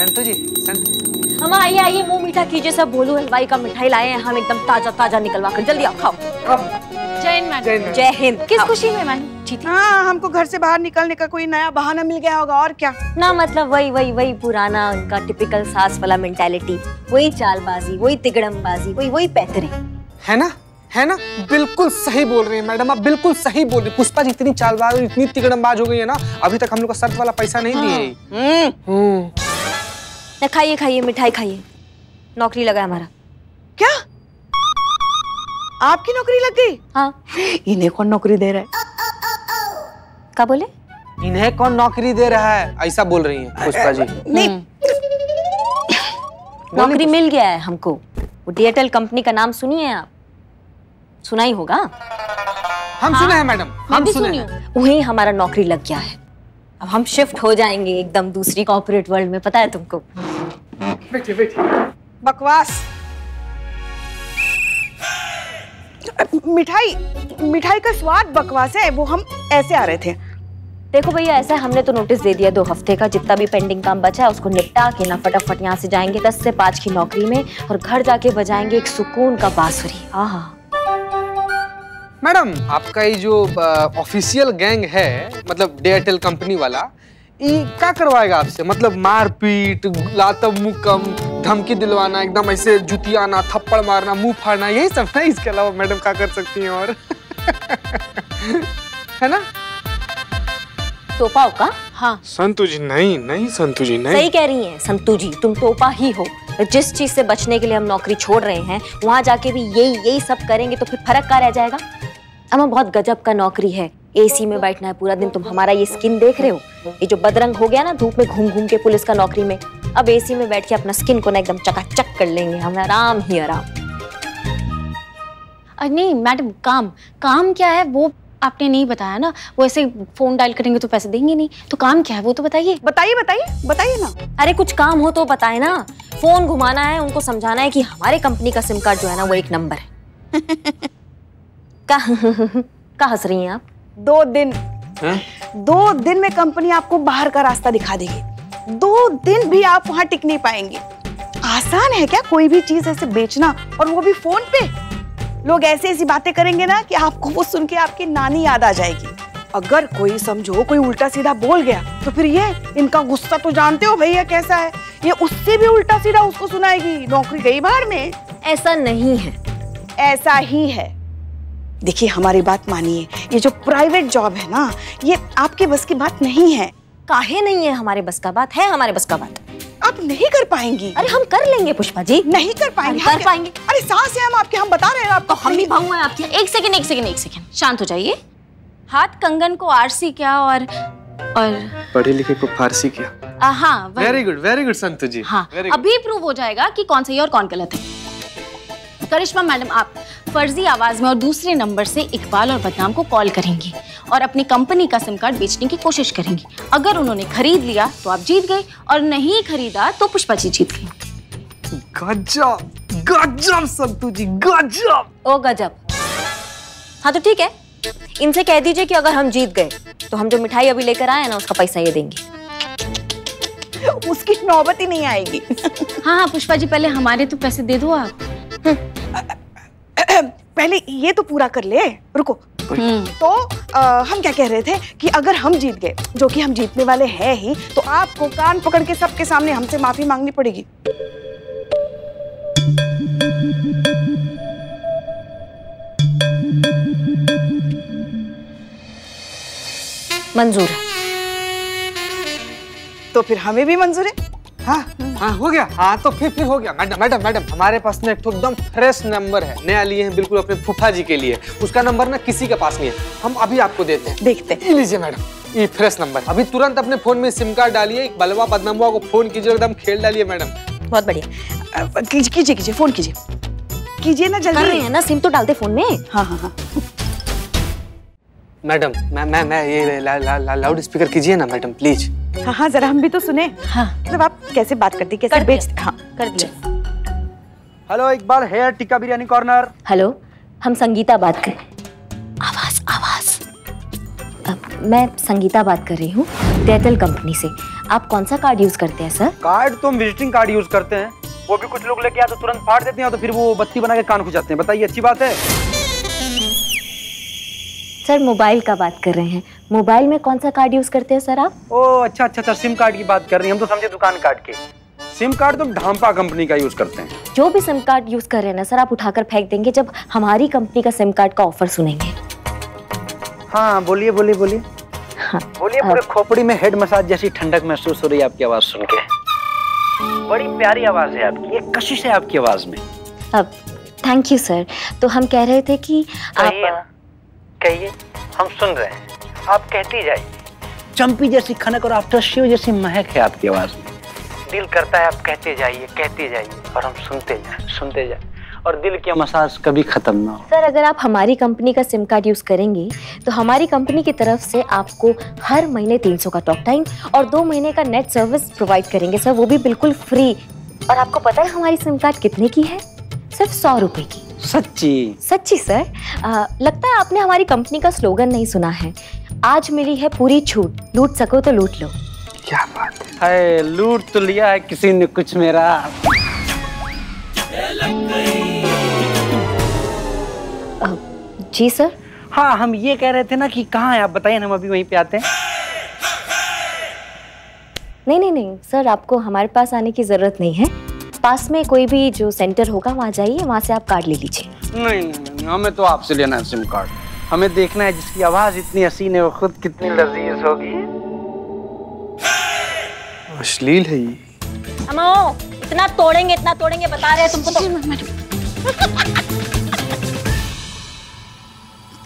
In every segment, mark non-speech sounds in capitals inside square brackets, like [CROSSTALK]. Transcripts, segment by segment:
संतु जी संत। हम आइए आइए मुँह मीठा कीजिए सब भोलू हलवाई का मिठाई लाए हैं हम एकदम ताज़ा ताज़ा निकलवा कर जल्दी आओ खाओ। जय हिंद मैडम जय हिंद। किस खुशी में मैडम जीती हाँ हमको घर से बाहर निकलने का कोई नया बहाना मिल गया होगा और क्या? ना मतलब वही वही वही पुराना उनका टिपिकल सास वाला मेंटालिटी वही चालबाजी वही तिगड़मबाजी वही वही पैतरे। है ना? है ना? बिल्कुल सही बोल रही है मैडम आप बिल्कुल सही बोल रही पुष्पा जी इतनी चालबाज इतनी तिकड़मबाज हो गई है ना अभी तक हम लोग का शर्त वाला पैसा नहीं दिए। हम्म। हम्म। ना खाइए खाइए मिठाई खाइए। नौकरी लगा हमारा। क्या? आपकी नौकरी लग गई? हाँ। इन्हें कौन नौकरी दे रहा है? क्या बोले? इन्हें कौन नौकरी दे रहा है? ऐसा बोल रही है पुष्पा जी। नहीं। नौकरी मिल गया है हमको। वो डीएटएल कंपनी का नाम सुनिए आप। सुना ही होगा। हम सुने हैं मैडम। हम भी सुने सुनी हूँ। वहीं हमारा नौकरी लग गया है। अब हम शिफ्ट हो जाएँगे एकदम दूसरी कॉर्पोरेट वर्ल्ड में पता है तुमको? बैठिए बैठिए। बकवास। मिठाई मिठाई का स्वाद बकवास है वो हम ऐसे आ रहे थे। देखो भैया ऐसा है हमने तो नोटिस दे दिया दो हफ़्ते का जितना भी पेंडिंग काम बचा है उसको निपटा के ना फटाफट यहाँ से जाएँगे दस से पाँच की नौकरी में और घर जाके बजाएँगे एक सुकून का बांसुरी। आहा। मैडम। आपका ये जो ऑफिशियल गैंग है मतलब डेयरटेल कंपनी वाला ये क्या करवाएगा आपसे? मतलब मारपीट लातम मुकम धमकी दिलवाना एकदम ऐसे जुतियाना थप्पड़ मारना मुँह फाड़ना यही सब है इसके अलावा मैडम क्या कर सकती हैं और? [LAUGHS] है ना? तोपाओ का? हाँ। संतु जी नहीं नहीं संतु जी नहीं। सही कह रही हैं संतु जी तुम तोपा ही हो। जिस चीज़ से बचने के लिए हम नौकरी छोड़ रहे हैं वहाँ जाके भी यही यही सब करेंगे तो फिर फ़र्क क्या रह जाएगा? अमा बहुत गजब का नौकरी है। एसी में बैठना है पूरा दिन तुम हमारा ये स्किन देख रहे हो। ये जो बदरंग हो गया ना धूप में घूम घूम के पुलिस का नौकरी में अब एसी में बैठ के अपना स्किन को ना एकदम चकाचक कर लेंगे हम आराम ही आराम। अरे नहीं मैडम काम काम क्या है वो आपने नहीं बताया ना? वो ऐसे फ़ोन डायल करेंगे तो पैसे देंगे नहीं। तो काम क्या है वो तो बताइए। बताइए बताइए बताइए ना। अरे कुछ काम हो तो बताए ना। फ़ोन घुमाना है उनको समझाना है कि हमारे कंपनी का सिम कार्ड जो है ना वो एक नंबर है। [LAUGHS] का का हंस रही हैं आप? दो दिन। हैं? दो दिन में कंपनी आपको बाहर का रास्ता दिखा देगी। दो दिन भी आप वहाँ टिक नहीं पाएँगे। आसान है क्या कोई भी चीज़ ऐसे बेचना और वो भी फ़ोन पे? लोग ऐसे ऐसी बातें करेंगे ना कि आपको वो सुन के आपकी नानी याद आ जाएगी। अगर कोई समझो कोई उल्टा सीधा बोल गया तो फिर ये इनका गुस्सा तो जानते हो भैया कैसा है। ये उससे भी उल्टा सीधा उसको सुनाएगी। नौकरी गई बाहर में। ऐसा नहीं है। ऐसा ही है। देखिए हमारी बात मानिए। ये जो प्राइवेट जॉब है ना ये आपके बस की बात नहीं है। काहे नहीं है? हमारे बस का बात है हमारे बस का बात। आप नहीं कर पाएँगी। अरे हम कर लेंगे पुष्पा जी। नहीं कर पाएँगे। कर पाएँगे। अरे सांस है हम आपके हम बता रहे हैं आपको। हम भी भाऊ हैं आपके। एक सेकंड एक सेकंड एक सेकंड शांत हो जाइए। हाथ कंगन को आरसी क्या और और पढ़े लिखे को फारसी क्या। हाँ वेरी गुड वेरी गुड संतु जी। हाँ अभी प्रूव हो जाएगा कि कौन सही और कौन गलत है। करिश्मा मैडम आप फर्जी आवाज़ में और दूसरे नंबर से इकबाल और बदनाम को कॉल करेंगी और अपनी कंपनी का सिम कार्ड बेचने की कोशिश करेंगी। अगर उन्होंने खरीद लिया तो आप जीत गए और नहीं खरीदा तो पुष्पा जी जीत गई गजब गजब संतु जी गजब। ओ गजब। हाँ तो ठीक है इनसे कह दीजिए कि अगर हम जीत गए तो हम जो मिठाई अभी लेकर आए ना उसका पैसा ये देंगे। उसकी नौबत ही नहीं आएगी। हाँ हाँ पुष्पा जी पहले हमारे तो पैसे दे दो आप। पहले ये तो पूरा कर ले। रुको। हम्म। तो आ, हम क्या कह रहे थे कि अगर हम जीत गए जो कि हम जीतने वाले हैं ही तो आपको कान पकड़ के सबके सामने हमसे माफ़ी मांगनी पड़ेगी। मंजूर। है तो फिर हमें भी मंजूर है? हाँ हाँ हो गया। हाँ तो फिर फिर हो गया। मैडम मैडम मैडम हमारे पास ना एक तो एकदम फ्रेश नंबर है। नया लिए हैं बिल्कुल अपने फूफा जी के लिए। उसका नंबर ना किसी के पास नहीं है। हम अभी आपको देते हैं। देखते हैं। लीजिए मैडम ये फ्रेश नंबर अभी तुरंत अपने फ़ोन में सिम कार्ड डालिए बलवा बदनामुआ को फ़ोन कीजिए एकदम खेल डालिए मैडम। बहुत बढ़िया। कीजिए कीजिए कीजिए फ़ोन कीजिए। कीजिए ना कर रहे हैं ना सिम तो डालते फ़ोन में। हाँ हाँ हाँ। मैडम मैं मैं मैं ये ला, ला, ला, लाउड स्पीकर कीजिए ना मैडम प्लीज़ हाँ हाँ जरा हम भी तो सुने। हाँ। मतलब आप कैसे बात करती कैसे कर दिया। बेचते? हाँ। कर दिया। Hello Iqbal here tikka biryani corner. Hello हम संगीता बात कर आवाज़ आवाज़। अब मैं संगीता बात कर रही हूँ डेटल कंपनी से। आप कौन सा कार्ड यूज़ करते हैं सर कार्ड तो हम विजिटिंग कार्ड यूज़ करते हैं। वो भी कुछ लोग लेके आते तो तुरंत फाड़ देते हैं तो फिर वो बत्ती बना के कान खुजाते हैं। बताइए अच्छी बात है? सर मोबाइल का बात कर रहे हैं। मोबाइल में कौन सा कार्ड यूज़ करते हैं सर आप? ओ अच्छा अच्छा अच्छा सिम कार्ड की बात कर रही हैं। हम तो समझे दुकान कार्ड के। सिम कार्ड तो ढांपा कंपनी का यूज़ करते हैं। जो भी सिम कार्ड यूज़ कर रहे हैं ना सर आप उठाकर फेंक देंगे जब हमारी कंपनी का सिम कार्ड का ऑफ़र सुनेंगे। हाँ बोलिए बोलिए बोलिए। हाँ। बोलिए पूरे खोपड़ी में हेड मसाज जैसी ठंडक महसूस हो रही है आपकी आवाज़ सुन के। बड़ी प्यारी आवाज़ है आपकी एक कशिश है आपकी आवाज़ में। अब थैंक यू सर तो हम कह रहे थे कि आप कहिए हम सुन रहे हैं। आप कहती जाइए। चंपी जैसी खनक और आफ्टर शिव जैसी महक है आपकी आवाज़ में। दिल करता है आप कहते जाइए कहते जाइए और हम सुनते जाए सुनते जाए और दिल की मसाज कभी खत्म ना हो। सर अगर आप हमारी कंपनी का सिम कार्ड यूज़ करेंगे तो हमारी कंपनी की तरफ़ से आपको हर महीने 300 का टॉक टाइम और दो महीने का नेट सर्विस प्रोवाइड करेंगे। सर वो भी बिल्कुल फ्री और आपको पता है हमारी सिम कार्ड कितने की है? सिर्फ़ सौ रुपए की। सच्ची। सच्ची सर। आ, लगता है आपने हमारी कंपनी का स्लोगन नहीं सुना है। आज मिली है पूरी छूट। लूट सको तो लूट लो। क्या बात है। लूट तो लिया है किसी ने कुछ मेरा। आ, जी सर। हाँ हम ये कह रहे थे ना कि कहाँ है? आप बताइए हम अभी वहीं पे आते हैं। नहीं नहीं नहीं। सर आपको हमारे पास आने की ज़रूरत नहीं है। पास में कोई भी जो सेंटर होगा वहाँ जाइए वहाँ से आप कार्ड ले लीजिए। नहीं नहीं नहीं, नहीं हमें तो आपसे लेना है सिम कार्ड। हमें देखना है जिसकी आवाज़ इतनी हसीन है वो खुद कितनी लजीज होगी। अश्लील है ये। अमो इतना तोड़ेंगे इतना तोड़ेंगे बता रहे हैं तुमको तो।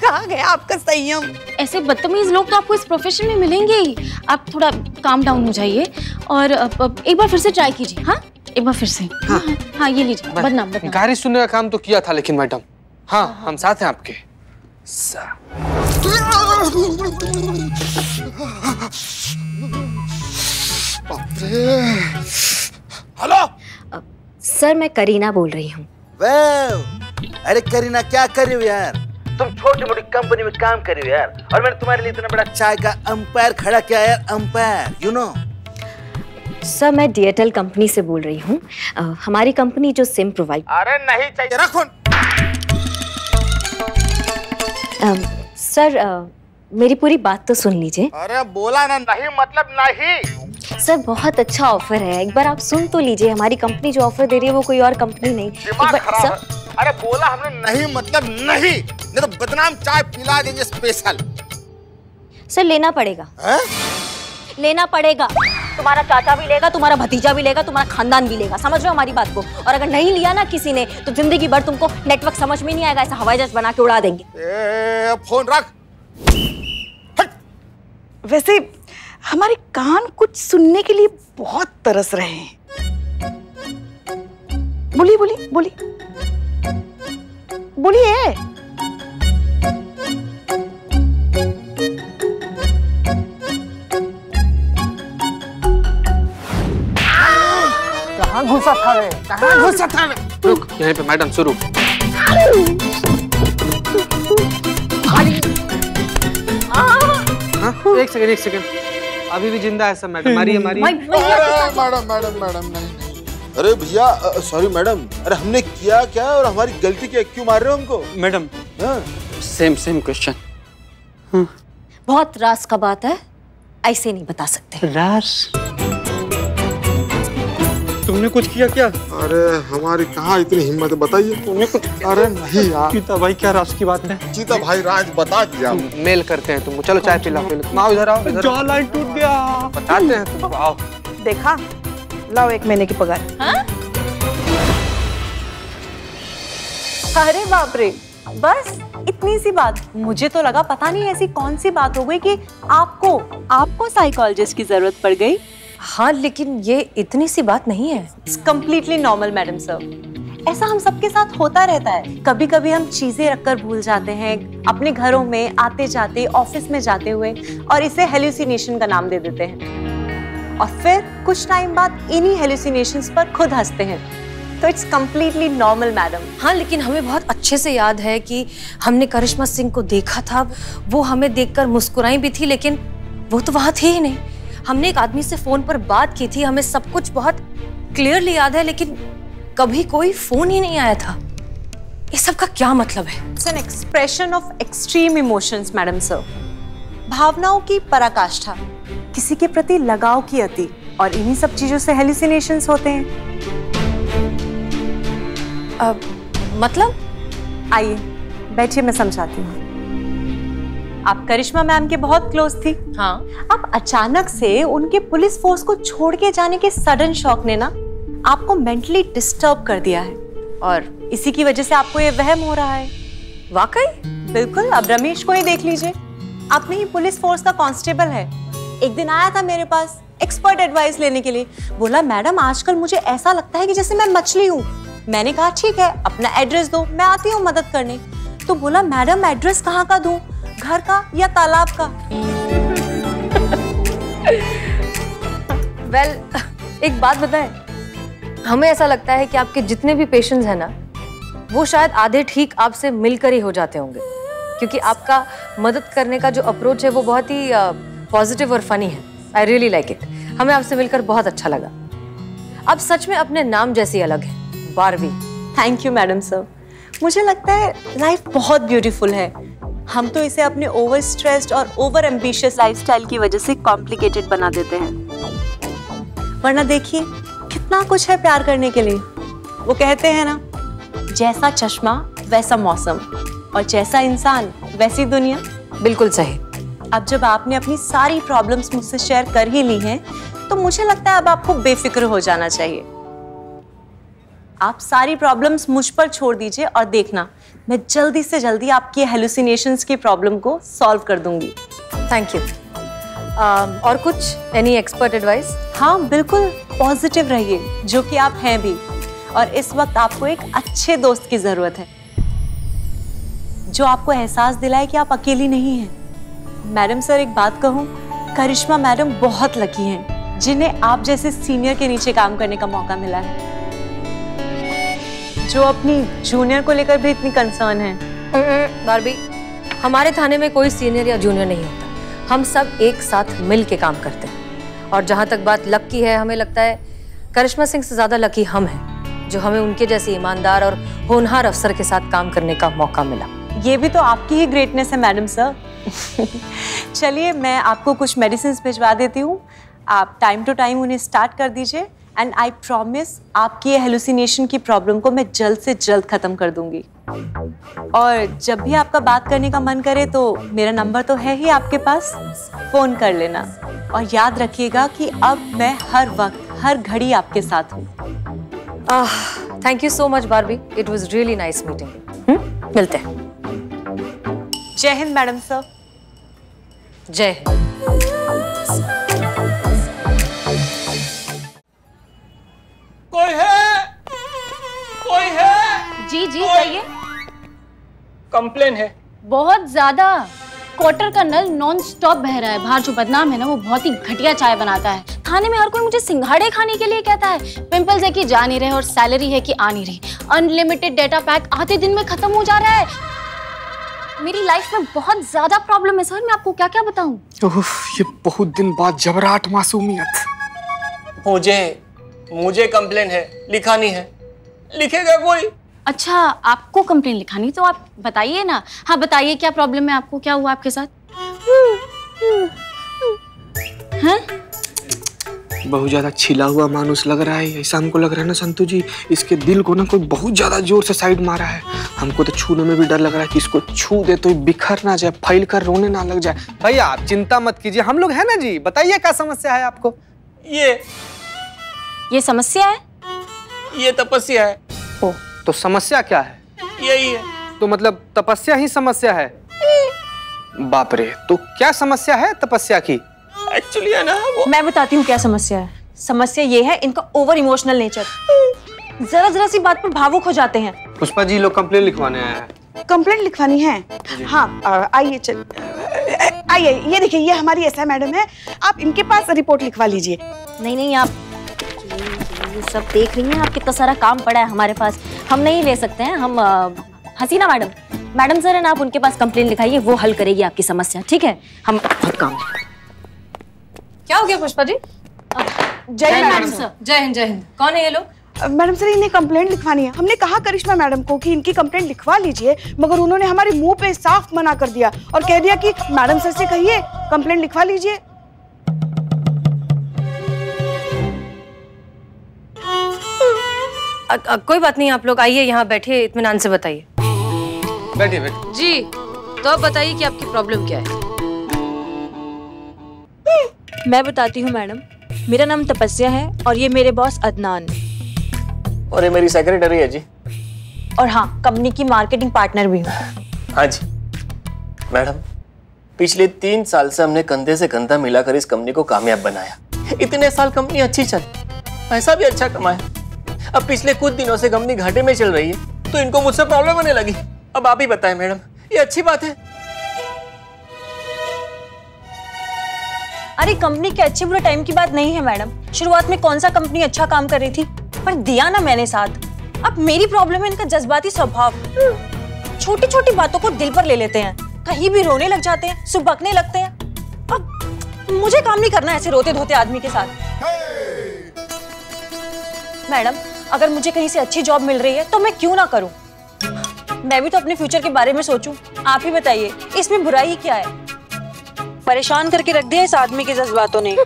कहाँ गया आपका संयम? ऐसे बदतमीज लोग तो आपको इस प्रोफेशन में मिलेंगे ही। आप थोड़ा काम डाउन हो जाइए और अब- अब एक बार फिर से ट्राई कीजिए हाँ? एक बार फिर से। हाँ। हाँ ये लीजिए। बदनाम बदनाम। गाड़ी सुनने का काम तो किया था लेकिन मैडम। हाँ हम साथ हैं आपके। सा- हेलो। सर मैं करीना बोल रही हूँ। अरे करीना क्या कर रही हो यार? तुम छोटी मोटी कंपनी में काम कर रही हो यार। और मैंने तुम्हारे लिए इतना बड़ा चाय का अंपायर खड़ा किया यार अंपायर यू नो सर मैं डिएटल कंपनी से बोल रही हूँ। हमारी कंपनी जो सिम प्रोवाइड अरे नहीं चाहिए। रखो सर अ, मेरी पूरी बात तो सुन लीजिए। अरे बोला ना नहीं मतलब नहीं। सर बहुत अच्छा ऑफ़र है। एक बार आप सुन तो लीजिए हमारी कंपनी जो ऑफ़र दे रही है वो कोई और कंपनी नहीं। एक बार सर अरे बोला हमने नहीं मतलब नहीं। नहीं तो बदनाम चाय पिला देंगे स्पेशल सर लेना पड़ेगा। हैं? लेना पड़ेगा। तुम्हारा चाचा भी लेगा तुम्हारा भतीजा भी लेगा तुम्हारा खानदान भी लेगा। समझ रहे हो हमारी बात को? और अगर नहीं लिया ना किसी ने तो ज़िंदगी भर तुमको नेटवर्क समझ में नहीं आएगा ऐसा हवाई जहाज़ बना के उड़ा देंगे। फ़ोन रख। वैसे हमारे कान कुछ सुनने के लिए बहुत तरस रहे हैं। बोलिए बोलिए बोलिए। बोलिए। कहाँ घुसा था। रुक यहीं पे मैडम शुरू। हाँ एक सेकंड एक सेकंड। अभी भी ज़िंदा है सब मैडम। मारिए मारिए। अरे मैडम मैडम मैडम नहीं अरे भैया सॉरी मैडम। अरे हमने किया क्या और हमारी गलती क्या? क्यों मार रहे हो हमको? मैडम हाँ? सेम सेम क्वेश्चन बहुत रास का बात है ऐसे नहीं बता सकते। रास? तुमने कुछ किया क्या? अरे हमारी कहाँ इतनी हिम्मत है बताइए? तुमने कुछ अरे नहीं यार। गीता भाई क्या रास की बात है? चीता भाई राज बता दिया। मेल करते हैं तुमको चलो चाय पिला पिला तुम आओ इधर आओ। जॉ लाइन टूट गया। बताते हैं तुमको आओ। देखा? लाओ एक महीने की पगार। अरे बाप रे बस इतनी सी बात। मुझे तो लगा पता नहीं ऐसी कौन सी बात हो गई कि आपको आपको साइकोलॉजिस्ट की ज़रूरत पड़ गई। हाँ लेकिन ये इतनी सी बात नहीं है। It's completely normal madam sir ऐसा हम सबके साथ होता रहता है। कभी कभी हम चीज़ें रखकर भूल जाते हैं अपने घरों में आते जाते ऑफ़िस में जाते हुए और इसे हेल्यूसिनेशन का नाम दे देते हैं। और फिर कुछ टाइम बाद इन्हीं हेल्यूसिनेशंस पर खुद हँसते हैं। तो इट्स कम्प्लीटली नॉर्मल मैडम हाँ लेकिन हमें बहुत अच्छे से याद है कि हमने करिश्मा सिंह को देखा था। वो हमें देखकर मुस्कुराई भी थी लेकिन वो तो वहाँ थे ही नहीं। हमने एक आदमी से फ़ोन पर बात की थी हमें सब कुछ बहुत क्लियरली याद है लेकिन कभी कोई फ़ोन ही नहीं आया था। ये सब का क्या मतलब है? It's an expression of extreme emotions madam sir भावनाओं की पराकाष्ठा किसी के प्रति लगाव की अति और इन्हीं सब चीज़ों से हेलुसिनेशंस होते हैं। अब मतलब? आइए बैठिए मैं समझाती हूँ। आप करिश्मा मैम के बहुत क्लोज थी। हाँ। अब अचानक से उनके पुलिस फोर्स को छोड़ के जाने के सडन शॉक ने ना आपको मेंटली डिस्टर्ब कर दिया है। और इसी की वजह से आपको ये वहम हो रहा है। वाकई? बिल्कुल अब रमेश को ही देख लीजिए। अपने ही पुलिस फोर्स का कांस्टेबल है। एक दिन आया था मेरे पास एक्सपर्ट एडवाइस लेने के लिए। बोला मैडम आजकल मुझे ऐसा लगता है कि जैसे मैं मछली हूँ। मैंने कहा ठीक है अपना एड्रेस दो मैं आती हूँ मदद करने। तो बोला मैडम एड्रेस कहाँ का दूँ? घर का या तालाब का? वेल well, एक बात बताएँ। हमें ऐसा लगता है कि आपके जितने भी पेशेंट्स हैं ना वो शायद आधे ठीक आपसे मिलकर ही हो जाते होंगे। क्योंकि आपका मदद करने का जो अप्रोच है वो बहुत ही पॉजिटिव और फनी है। आई रियली लाइक इट हमें आपसे मिलकर बहुत अच्छा लगा। आप सच में अपने नाम जैसी अलग हैं। Barbie thank you madam sir मुझे लगता है लाइफ बहुत ब्यूटीफुल है। हम तो इसे अपने ओवर स्ट्रेस्ड और ओवर एम्बिशियस लाइफस्टाइल की वजह से कॉम्प्लिकेटेड बना देते हैं। वरना देखिए कितना कुछ है प्यार करने के लिए। वो कहते हैं ना जैसा चश्मा वैसा मौसम। और जैसा इंसान वैसी दुनिया। बिल्कुल सही। अब जब आपने अपनी सारी प्रॉब्लम्स मुझसे शेयर कर ही ली हैं तो मुझे लगता है अब आपको बेफिक्र हो जाना चाहिए। आप सारी प्रॉब्लम्स मुझ पर छोड़ दीजिए और देखना मैं जल्दी से जल्दी आपकी हेलुसिनेशंस की प्रॉब्लम को सॉल्व कर दूँगी। थैंक यू uh, और कुछ एनी एक्सपर्ट एडवाइस हाँ बिल्कुल पॉजिटिव रहिए जो कि आप हैं भी। और इस वक्त आपको एक अच्छे दोस्त की ज़रूरत है जो आपको एहसास दिलाए कि आप अकेली नहीं हैं। मैडम सर एक बात कहूँ करिश्मा मैडम बहुत लकी हैं जिन्हें आप जैसे सीनियर के नीचे काम करने का मौका मिला है। जो अपनी जूनियर को लेकर भी इतनी कंसर्न है। बारबी हमारे थाने में कोई सीनियर या जूनियर नहीं होता। हम सब एक साथ मिल के काम करते हैं। और जहाँ तक बात लक की है हमें लगता है करिश्मा सिंह से ज़्यादा लकी हम हैं जो हमें उनके जैसे ईमानदार और होनहार अफसर के साथ काम करने का मौका मिला। ये भी तो आपकी ही ग्रेटनेस है मैडम सर [LAUGHS] चलिए मैं आपको कुछ मेडिसिन भिजवा देती हूँ। आप टाइम टू टाइम उन्हें स्टार्ट कर दीजिए। एंड आई प्रॉमिस आपकी ये हेलुसिनेशन की प्रॉब्लम को मैं जल्द से जल्द खत्म कर दूँगी। और जब भी आपका बात करने का मन करे तो मेरा नंबर तो है ही आपके पास। फ़ोन कर लेना। और याद रखिएगा कि अब मैं हर वक्त हर घड़ी आपके साथ हूँ। Thank you so much Barbie it was really nice meeting मिलते हैं। जय हिंद मैडम सर। जय हिंद। कोई है? कोई है? जी जी कहिए कंप्लेन है। बहुत ज़्यादा क्वार्टर का नल नॉन स्टॉप बह रहा है। बाहर जो बदनाम है ना वो बहुत ही घटिया चाय बनाता है। खाने में हर कोई मुझे सिंघाड़े खाने के लिए कहता है। पिंपल्स है कि जा नहीं रहे और सैलरी है कि आ नहीं रही। अनलिमिटेड डेटा पैक आधे दिन में खत्म हो जा रहा है। मेरी लाइफ में बहुत ज़्यादा प्रॉब्लम है। सर मैं आपको क्या क्या बताऊँ? उफ, ये बहुत दिन बाद जबराट मासूमियत। मुझे मुझे कंप्लेन है लिखानी है। लिखेगा कोई? अच्छा आपको कंप्लेन लिखानी तो आप बताइए ना। हाँ बताइए क्या प्रॉब्लम है आपको क्या हुआ आपके साथ? हैं? बहुत ज़्यादा छिला हुआ मानुस लग रहा है ऐसा हमको लग रहा है ना संतु जी इसके दिल को ना कोई बहुत ज़्यादा ज़ोर से साइड मारा है। हमको तो छूने में भी डर लग रहा है कि इसको छू दे तो बिखर ना जाए फैल कर रोने ना लग जाए। भैया आप चिंता मत कीजिए हम लोग है ना जी बताइए क्या समस्या है आपको? ये ये समस्या है? ये तपस्या है। ओ, तो समस्या क्या है? यही है। तो मतलब तपस्या ही समस्या है? बाप रे तो क्या समस्या है तपस्या की? एक्चुअली है ना वो मैं बताती हूँ क्या समस्या है। समस्या ये है इनका ओवर इमोशनल नेचर जरा जरा सी बात पर भावुक हो जाते हैं। पुष्पा जी लोग कंप्लेन लिखवाने आए हैं। कंप्लेन लिखवानी है? हाँ आइए चल। आइए ये देखिए ये हमारी एस मैडम है। आप इनके पास रिपोर्ट लिखवा लीजिए। नहीं नहीं आप ये सब देख रही हैं आप कितना सारा काम पड़ा है हमारे पास। हम नहीं ले सकते हैं हम अ, हसीना मैडम। मैडम सर है ना आप उनके पास कंप्लेन लिखाइए वो हल करेगी आपकी समस्या ठीक है? हम बहुत काम है। क्या हो गया पुष्पा जी? जय हिंद मैडम सर। जय हिंद जय हिंद। कौन है ये लोग? मैडम सर इन्हें कंप्लेंट लिखवानी है। हमने कहा करिश्मा मैडम को कि इनकी कंप्लेंट लिखवा लीजिए मगर उन्होंने हमारे मुँह पे साफ़ मना कर दिया और कह दिया कि मैडम सर से कहिए कंप्लेंट लिखवा लीजिए। अ- अ, कोई बात नहीं आप लोग आइए यहाँ बैठिए इत्मीनान से बताइए। बैठिए बैठिए। जी तो आप बताइए कि आपकी प्रॉब्लम क्या है? मैं बताती हूँ मैडम। मेरा नाम तपस्या है और ये मेरे बॉस अदनान और ये मेरी सेक्रेटरी है जी। और हाँ कंपनी की मार्केटिंग पार्टनर भी हूँ। हाँ जी। मैडम पिछले तीन साल से हमने कंधे से कंधा मिलाकर इस कंपनी को कामयाब बनाया। इतने साल कंपनी अच्छी चली। पैसा भी अच्छा कमाया। अब पिछले कुछ दिनों से कंपनी घाटे में चल रही है तो इनको मुझसे प्रॉब्लम होने लगी। अब आप ही बताएँ मैडम ये अच्छी बात है। अरे कंपनी के अच्छे बुरे टाइम की बात नहीं है मैडम। शुरुआत में कौन सा कंपनी अच्छा काम कर रही थी? पर दिया ना मैंने साथ। अब मेरी प्रॉब्लम है इनका जज्बाती स्वभाव। छोटी छोटी बातों को दिल पर ले लेते हैं। कहीं भी रोने लग जाते हैं सुबकने लगते हैं। अब मुझे काम नहीं करना ऐसे रोते धोते आदमी के साथ। मैडम अगर मुझे कहीं से अच्छी जॉब मिल रही है तो मैं क्यों ना करूँ? मैं भी तो अपने फ्यूचर के बारे में सोचूं। आप ही बताइए इसमें बुराई ही क्या है? परेशान करके रख दिया इस आदमी के जज्बातों ने।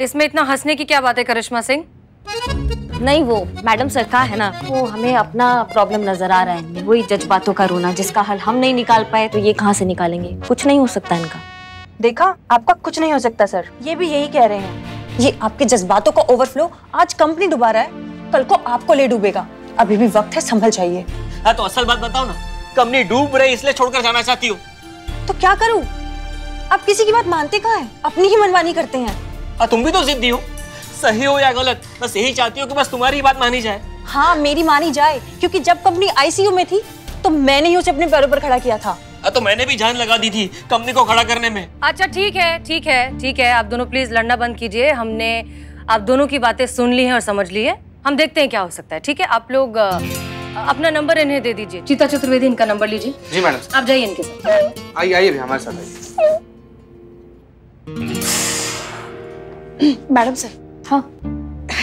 इसमें इतना हंसने की क्या बात है करिश्मा सिंह? नहीं वो मैडम सर का है ना। वो हमें अपना प्रॉब्लम नज़र आ रहा है। वही जज्बातों का रोना जिसका हल हम नहीं निकाल पाए तो ये कहाँ से निकालेंगे? कुछ नहीं हो सकता इनका। देखा? आपका कुछ नहीं हो सकता सर। ये भी यही कह रहे हैं। ये आपके जज्बातों का ओवरफ्लो आज कंपनी डुबा रहा है। कल को आपको ले डूबेगा। अभी भी वक्त है संभल जाइए। हाँ तो असल बात बताओ ना। कंपनी डूब रही इसलिए छोड़कर जाना चाहती हूँ। तो क्या करूँ? आप किसी की बात मानते कहाँ हैं? अपनी ही मनमानी करते हैं। हाँ तुम भी तो जिद्दी हो। सही हो या गलत? बस यही चाहती हो कि बस तुम्हारी ही बात मानी जाए। हाँ मेरी मानी जाए क्योंकि जब कंपनी आईसीयू में थी तो मैंने ही उसे अपने पैरों पर खड़ा किया था। तो मैंने भी जान लगा दी थी कंपनी को खड़ा करने में। अच्छा ठीक है ठीक है ठीक है। आप दोनों प्लीज़ लड़ना बंद कीजिए। हमने आप दोनों की बातें सुन ली हैं और समझ ली है। हम देखते हैं क्या हो सकता है ठीक है? आप लोग अपना नंबर इन्हें दे दीजिए। चीता चतुर्वेदी इनका नंबर लीजिए। जी मैडम। आप जाइए इनके साथ। आइए आइए भी हमारे साथ आइए। Madam sir. हाँ।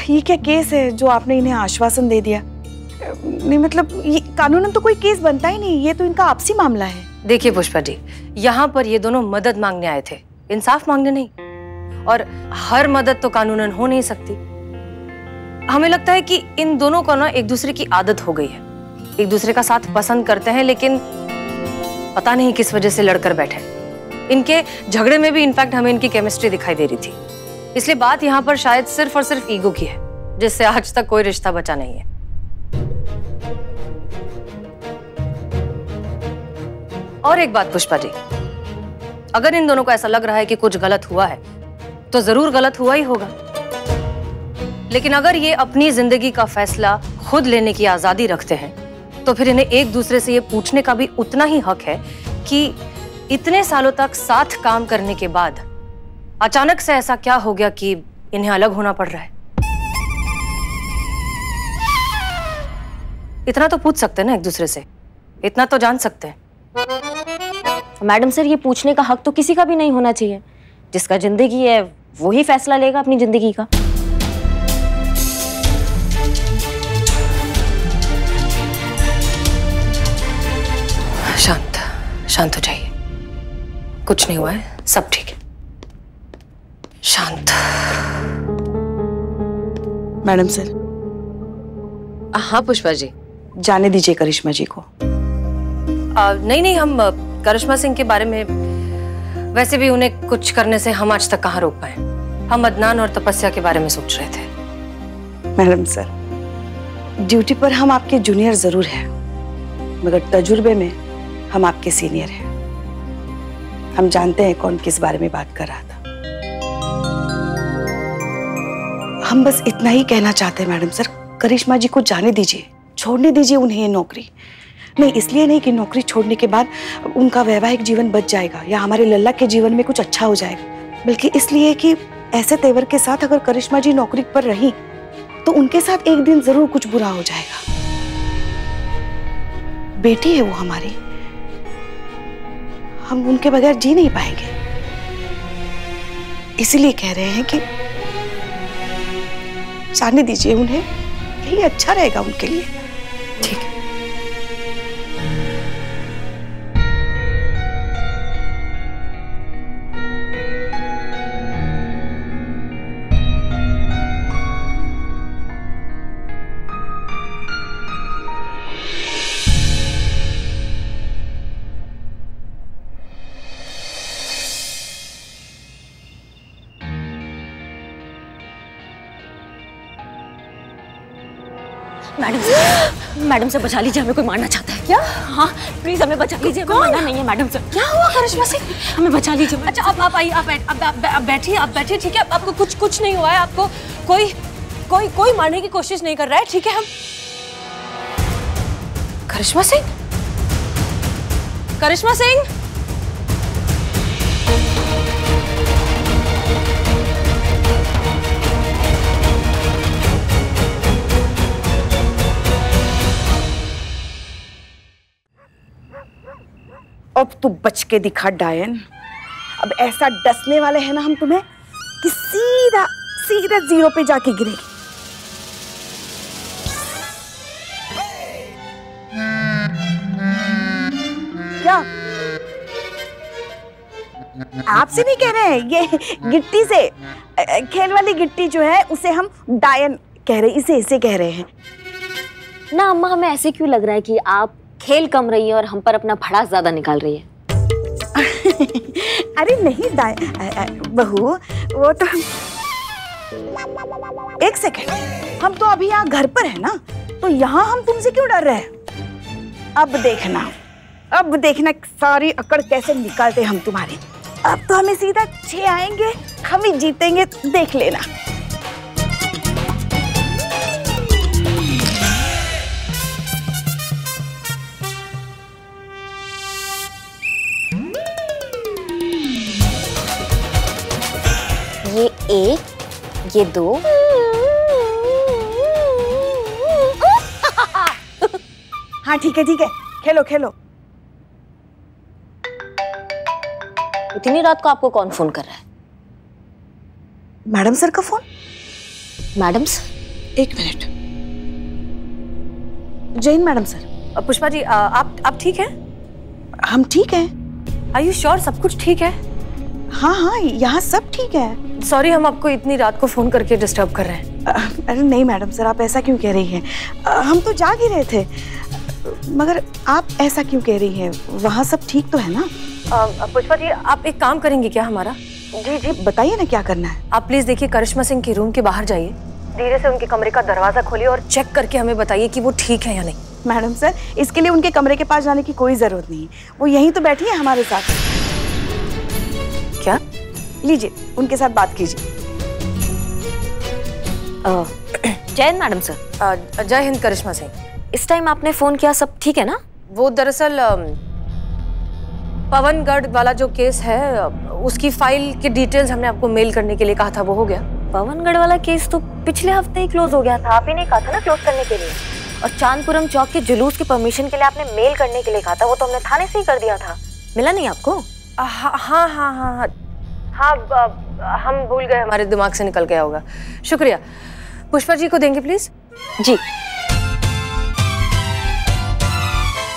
ये क्या केस है जो आपने इन्हें आश्वासन दे दिया? नहीं मतलब ये कानूनन तो कोई केस बनता ही नहीं। ये तो इनका आपसी मामला है। देखिए पुष्पा जी, यहाँ पर ये दोनों मदद मांगने आए थे। इंसाफ मांगने नहीं। और हर मदद तो कानूनन हो नहीं सकती। हमें लगता है कि इन दोनों को ना एक दूसरे की आदत हो गई है। एक दूसरे का साथ पसंद करते हैं, लेकिन पता नहीं किस वजह से लड़कर बैठे इनके झगड़े में भी, इनफैक्ट, हमें इनकी केमिस्ट्री दिखाई दे रही थी। इसलिए बात यहाँ पर शायद सिर्फ़ और सिर्फ़ ईगो की है, जिससे आज तक कोई रिश्ता बचा नहीं है। और एक बात पुष्पा जी, अगर इन दोनों को ऐसा लग रहा है कि कुछ गलत हुआ है तो ज़रूर गलत हुआ ही होगा। लेकिन अगर ये अपनी ज़िंदगी का फैसला खुद लेने की आज़ादी रखते हैं तो फिर इन्हें एक दूसरे से ये पूछने का भी उतना ही हक है कि इतने सालों तक साथ काम करने के बाद अचानक से ऐसा क्या हो गया कि इन्हें अलग होना पड़ रहा है? इतना तो पूछ सकते हैं ना एक दूसरे से। इतना तो जान सकते हैं। मैडम सर ये पूछने का हक तो किसी का भी नहीं होना चाहिए। जिसका ज़िंदगी है वो ही फैसला लेगा अपनी ज़िंदगी का। शांत शांत हो जाइए। कुछ नहीं हुआ है सब ठीक है। शांत। Madam sir. हाँ पुष्पा जी। जाने दीजिए करिश्मा जी को। आ, नहीं नहीं हम करिश्मा सिंह के बारे में वैसे भी उन्हें कुछ करने से हम आज तक कहाँ रोक पाए? हम अदनान और तपस्या के बारे में सोच रहे थे। मैडम सर, ड्यूटी पर हम आपके जूनियर ज़रूर हैं, मगर तजुर्बे में हम आपके सीनियर हैं। हम जानते हैं कौन किस बारे में बात कर रहा था। हम बस इतना ही कहना चाहते हैं मैडम सर, करिश्मा जी को जाने दीजिए, छोड़ने दीजिए उन्हें ये नौकरी। नहीं, इसलिए नहीं कि नौकरी छोड़ने के बाद उनका वैवाहिक जीवन बच जाएगा या हमारे लल्ला के जीवन में कुछ अच्छा हो जाएगा। बल्कि इसलिए कि ऐसे तेवर के साथ अगर करिश्मा जी नौकरी पर रही तो उनके साथ एक दिन ज़रूर कुछ बुरा हो जाएगा। बेटी है वो हमारी। हम उनके बगैर जी नहीं पाएँगे। इसीलिए कह रहे हैं कि जाने दीजिए उन्हें, यही अच्छा रहेगा उनके लिए। ठीक है। मैडम से बचा लीजिए हमें कोई मारना चाहता है। क्या? हाँ प्लीज़ हमें बचा लीजिए हमें मारना नहीं है मैडम से। क्या हुआ करिश्मा सिंह हमें बचा लीजिए अच्छा अब आप आइए आप बैठिए आप बैठिए ठीक है? आपको कुछ कुछ नहीं हुआ है आपको कोई कोई कोई मारने की कोशिश नहीं कर रहा है ठीक है हम? करिश्मा सिंह? करिश्मा सिंह? अब तू बच के दिखा, डायन। अब ऐसा डसने वाले हैं ना हम तुम्हें, कि सीधा सीधा ज़ीरो पे जाके गिरेगी। क्या? आपसे नहीं कह रहे हैं, ये गिट्टी से खेल वाली गिट्टी जो है, उसे हम डायन कह रहे इसे इसे कह रहे हैं। ना, अम्मा, हमें ऐसे क्यों लग रहा है कि आप खेल कम रही है और हम पर अपना भड़ास ज़्यादा निकाल रही है। अरे नहीं बहू, वो तो एक सेकेंड हम तो अभी यहाँ घर पर है ना तो यहाँ हम तुमसे क्यों डर रहे हैं? अब देखना अब देखना सारी अकड़ कैसे निकालते हम तुम्हारी। अब तो हमें सीधा छे आएँगे, हम ही जीतेंगे, देख लेना। एक ये दो। हाँ ठीक है ठीक है। खेलो खेलो। इतनी रात को आपको कौन फ़ोन कर रहा है? मैडम सर का फ़ोन? Madam sir? एक minute. Jain madam sir. Pushpa ji अ, आप आप ठीक हैं? हम ठीक हैं। आर यू श्योर सब कुछ ठीक है? हाँ हाँ यहाँ सब ठीक है। सॉरी हम आपको इतनी रात को फ़ोन करके डिस्टर्ब कर रहे हैं। अरे नहीं मैडम सर आप ऐसा क्यों कह रही हैं? हम तो जाग ही रहे थे। मगर आप ऐसा क्यों कह रही हैं? वहाँ सब ठीक तो है ना? पुष्पा जी आप एक काम करेंगे क्या हमारा? जी जी बताइए ना क्या करना है। आप प्लीज़ देखिए करिश्मा सिंह के रूम के बाहर जाइए। धीरे से उनके कमरे का दरवाज़ा खोलिए और चेक करके हमें बताइए कि वो ठीक है या नहीं। मैडम सर इसके लिए उनके कमरे के पास जाने की कोई ज़रूरत नहीं। वो यहीं तो बैठी है हमारे साथ। लीजिए उनके साथ बात कीजिए। जय हिंद मैडम सर। जय हिंद करिश्मा सिंह। इस टाइम आपने फ़ोन किया सब ठीक है ना? वो दरअसल पवनगढ़ वाला जो केस है उसकी फ़ाइल की डिटेल्स हमने आपको मेल करने के लिए कहा था वो हो गया। पवनगढ़ वाला केस तो पिछले हफ़्ते ही क्लोज हो गया था। आप ही ने कहा था ना क्लोज करने के लिए। और चांदपुरम चौक के जुलूस की परमिशन के लिए आपने मेल करने के लिए कहा था वो तो हमने थाने से ही कर दिया था। मिला नहीं आपको? हाँ हाँ हाँ हाँ हाँ हम भूल गए हमारे दिमाग से निकल गया होगा। शुक्रिया। पुष्पा जी को देंगे प्लीज़ जी।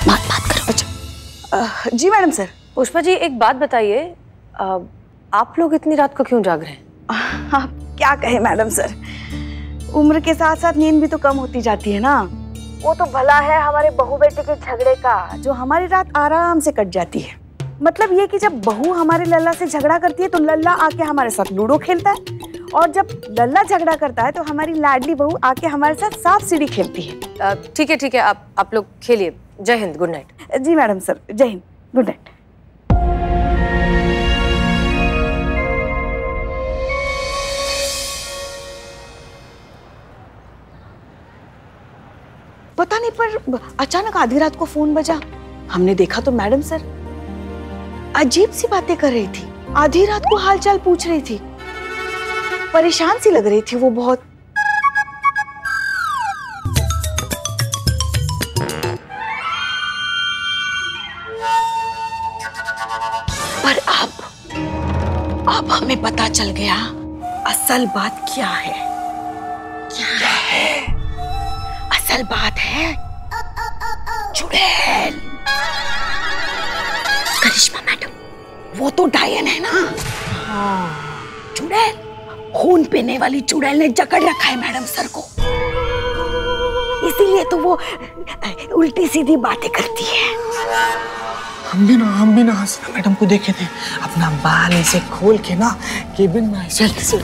बात बात करो अच्छा जी मैडम सर। पुष्पा जी एक बात बताइए। आप लोग इतनी रात को क्यों जाग रहे हैं? [LAUGHS] आप क्या कहे मैडम सर? उम्र के साथ साथ नींद भी तो कम होती जाती है ना। वो तो भला है हमारे बहू बेटे के झगड़े का। जो हमारी रात आराम से कट जाती है। मतलब ये कि जब बहू हमारे लल्ला से झगड़ा करती है तो लल्ला आके हमारे साथ लूडो खेलता है। और जब लल्ला झगड़ा करता है तो हमारी लाडली बहू आके हमारे साथ सांप सीढ़ी खेलती है। ठीक है ठीक है आप आप लोग खेलिए। Jai Hind good night. जी madam sir Jai Hind good night. पता नहीं पर अचानक आधी रात को फ़ोन बजा। हमने देखा तो मैडम सर। अजीब सी बातें कर रही थी। आधी रात को हालचाल पूछ रही थी। परेशान सी लग रही थी वो बहुत। पर अब अब हमें पता चल गया असल बात क्या है। क्या है? असल बात है चुड़ैल वो तो डायन है ना। चुड़ैल? खून पीने वाली चुड़ैल ने जकड़ रखा है मैडम सर को। इसीलिए तो वो उल्टी सीधी बातें करती है। हम भी ना, हम भी ना हसीना मैडम को देखे थे। अपना बाल ऐसे खोल के ना, केबिन में ऐसे ऐसे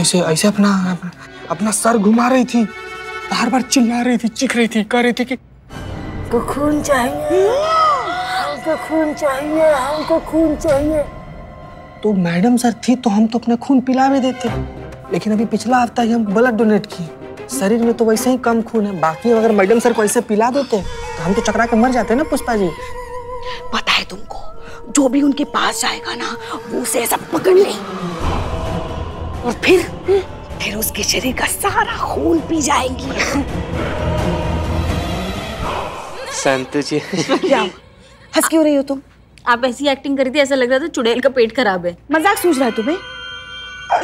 ऐसे ऐसे अपना अपना सर घुमा रही थी। बार बार चिल्ला रही थी, चिख रही थी, कह रही थी कि को खून चाहिए। हमको खून चाहिए हमको खून चाहिए। तो मैडम सर थी तो हम तो अपना खून पिला भी देते। लेकिन अभी पिछला हफ़्ता ही हम ब्लड डोनेट किए। शरीर में तो वैसे ही कम खून है। बाकी अगर मैडम सर को ऐसे पिला देते तो हम तो चकरा के मर जाते ना पुष्पा जी। पता है तुमको जो भी उनके पास जाएगा ना वो उसे ऐसा पकड़ ले। और फिर फिर उसके शरीर का सारा खून पी जाएँगी। संतु जी। क्या हंस क्यों रही हो तुम? आप ऐसी एक्टिंग करी थी ऐसा लग रहा था चुड़ैल का पेट खराब है। मज़ाक सूझ रहा है तुम्हें?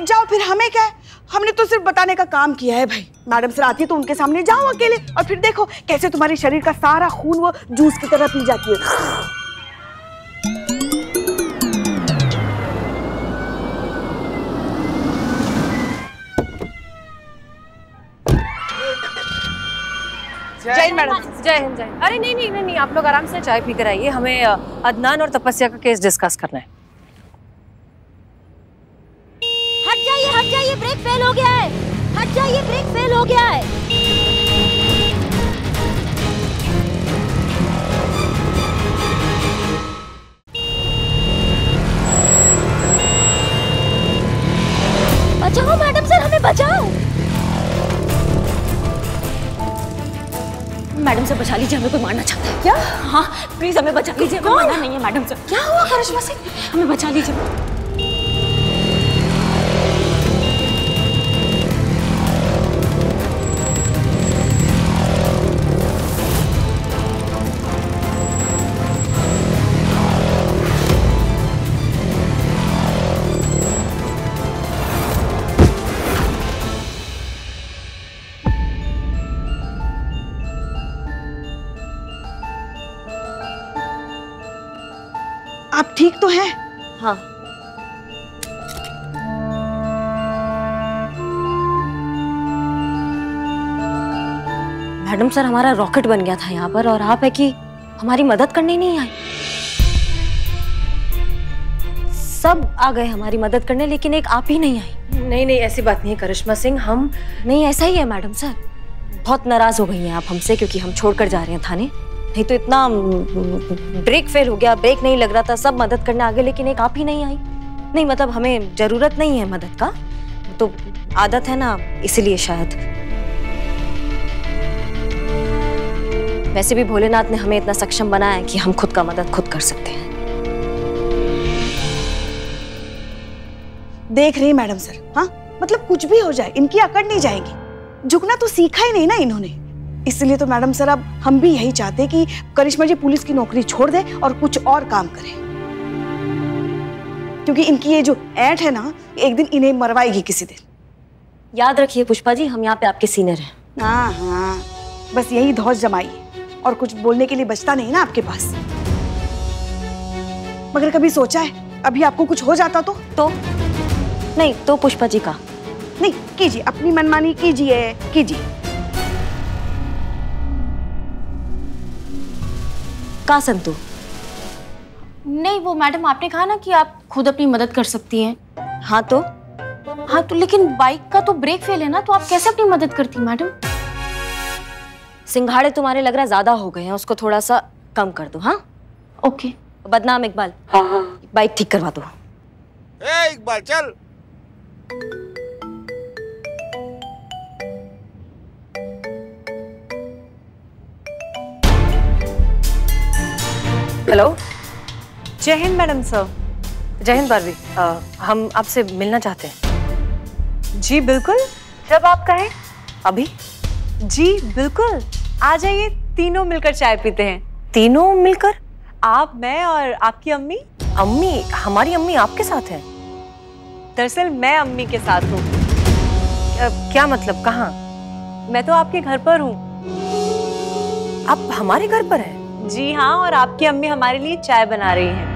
जाओ फिर हमें क्या है? हमने तो सिर्फ़ बताने का काम किया है भाई। मैडम सर आती है तो उनके सामने जाओ अकेले। और फिर देखो कैसे तुम्हारे शरीर का सारा खून वो जूस की तरह पी जाती है। जय हिंद। मैडम। जय हिंद जय अरे नहीं नहीं नहीं नहीं आप लोग आराम से चाय पी कर आइए। हमें अदनान और तपस्या का केस डिस्कस करना है। हट जाइए हट जाइए ब्रेक फेल हो गया है। हट जाइए ब्रेक फेल हो गया है। बचाओ मैडम सर हमें बचाओ। मैडम से बचा लीजिए हमें कोई मारना चाहता है। क्या? हाँ प्लीज़ हमें बचा लीजिए हमें मारना नहीं है मैडम से। क्या हुआ करिश्मा सिंह? हमें बचा लीजिए। आप ठीक तो हैं? हाँ। मैडम सर हमारा रॉकेट बन गया था यहाँ पर और आप है कि हमारी मदद करने नहीं आए सब आ गए हमारी मदद करने लेकिन एक आप ही नहीं आई। नहीं नहीं ऐसी बात नहीं है करिश्मा सिंह हम नहीं ऐसा ही है मैडम सर। बहुत नाराज़ हो गई हैं आप हमसे क्योंकि हम छोड़कर जा रहे हैं थाने। नहीं तो इतना ब्रेक फेल हो गया ब्रेक नहीं लग रहा था, सब मदद करने आ गए लेकिन एक आप ही नहीं आई। नहीं मतलब हमें ज़रूरत नहीं है मदद का तो आदत है ना, इसलिए शायद। वैसे भी भोलेनाथ ने हमें इतना सक्षम बनाया कि हम खुद का मदद खुद कर सकते हैं। देख रही मैडम सर हाँ मतलब कुछ भी हो जाए, इनकी अकड़ नहीं जाएगी। झुकना तो सीखा ही नहीं ना इन्होंने। इसलिए तो मैडम सर अब हम भी यही चाहते हैं कि करिश्मा जी पुलिस की नौकरी छोड़ दे और कुछ और काम करे। क्योंकि इनकी ये जो ऐट है ना एक दिन इन्हें मरवाएगी किसी दिन। याद रखिए पुष्पा जी हम यहाँ पे आपके सीनियर हैं। हाँ हाँ। बस यही धौस जमाइए और कुछ बोलने के लिए बचता नहीं ना आपके पास। मगर कभी सोचा है अभी आपको कुछ हो जाता तो? तो? नहीं तो पुष्पा जी का। नहीं कीजिए अपनी मनमानी कीजिए कीजिए। का संतु नहीं वो मैडम आपने कहा ना कि आप खुद अपनी मदद कर सकती हैं। हाँ तो? हाँ तो लेकिन बाइक का तो ब्रेक फेल है ना तो आप कैसे अपनी मदद करती मैडम? सिंघाड़े तुम्हारे लग रहा है ज़्यादा हो गए हैं उसको थोड़ा सा कम कर दो हाँ? ओके। बदनाम इकबाल। हाँ हाँ। बाइक ठीक करवा दो। ए इकबाल चल। हेलो जय हिंद, मैडम सर। जय हिंद, बारवी। हम आपसे मिलना चाहते हैं। जी, बिल्कुल। जब आप कहें। अभी? जी, बिल्कुल। आ जाइए, तीनों मिलकर चाय पीते हैं। तीनों मिलकर? आप, मैं और आपकी अम्मी? अम्मी? हमारी अम्मी आपके साथ है? दरअसल, मैं अम्मी के साथ हूँ। क्या मतलब? कहाँ? मैं तो आपके घर पर हूँ। आप हमारे घर पर हैं? जी हाँ और आपकी अम्मी हमारे लिए चाय बना रही हैं।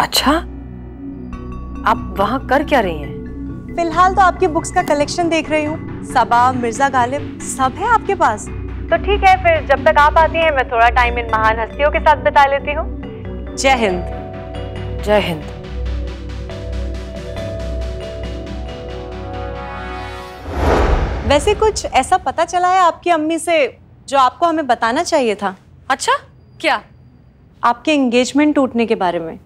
अच्छा? आप वहाँ कर क्या रही हैं? फ़िलहाल तो आपकी बुक्स का कलेक्शन देख रही हूँ। सबा मिर्ज़ा गालिब सब है आपके पास? तो ठीक है फिर जब तक आप आती हैं मैं थोड़ा टाइम इन महान हस्तियों के साथ बिता लेती हूँ। जय हिंद। जय हिंद। वैसे कुछ ऐसा पता चला है आपकी अम्मी से? जो आपको हमें बताना चाहिए था। अच्छा क्या? आपके एंगेजमेंट टूटने के बारे में।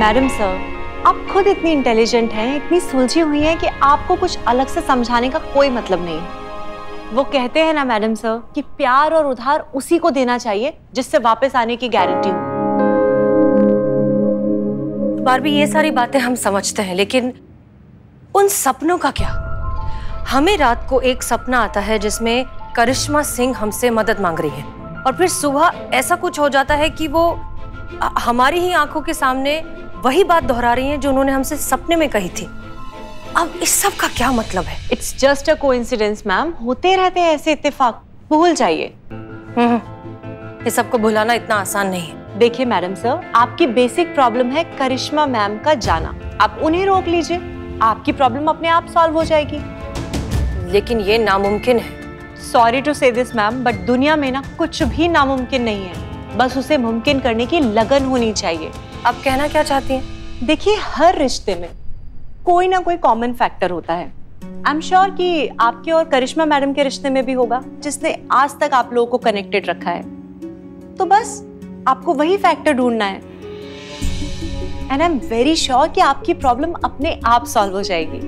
मैडम सर आप खुद इतनी इंटेलिजेंट हैं इतनी सुलझी हुई हैं कि आपको कुछ अलग से समझाने का कोई मतलब नहीं। है वो कहते हैं ना मैडम सर कि प्यार और उधार उसी को देना चाहिए जिससे वापस आने की गारंटी हो। बारबी ये सारी बातें हम समझते हैं लेकिन उन सपनों का क्या? हमें रात को एक सपना आता है जिसमें करिश्मा सिंह हमसे मदद मांग रही है और फिर सुबह ऐसा कुछ हो जाता है कि वो हमारी ही आँखों के सामने वही बात दोहरा रही हैं जो उन्होंने हमसे सपने में कही थी। अब इस सब का क्या मतलब है? It's just a coincidence ma'am होते रहते हैं ऐसे इत्तेफाक। भूल जाइए। ये सबको भुलाना इतना आसान नहीं है। देखिए मैडम सर आपकी बेसिक प्रॉब्लम है करिश्मा मैम का जाना। आप उन्हें रोक लीजिए आपकी प्रॉब्लम अपने आप सॉल्व हो जाएगी। लेकिन ये नामुमकिन है। Sorry to say this ma'am but दुनिया में ना कुछ भी नामुमकिन नहीं है। बस उसे मुमकिन करने की लगन होनी चाहिए। आप कहना क्या चाहती हैं? देखिए हर रिश्ते में कोई ना कोई कॉमन फैक्टर होता है। आई एम श्योर कि आपके और करिश्मा मैडम के रिश्ते में भी होगा जिसने आज तक आप लोगों को कनेक्टेड रखा है। तो बस आपको वही फैक्टर ढूंढना है। And I am very sure कि आपकी प्रॉब्लम अपने आप सॉल्व हो जाएगी।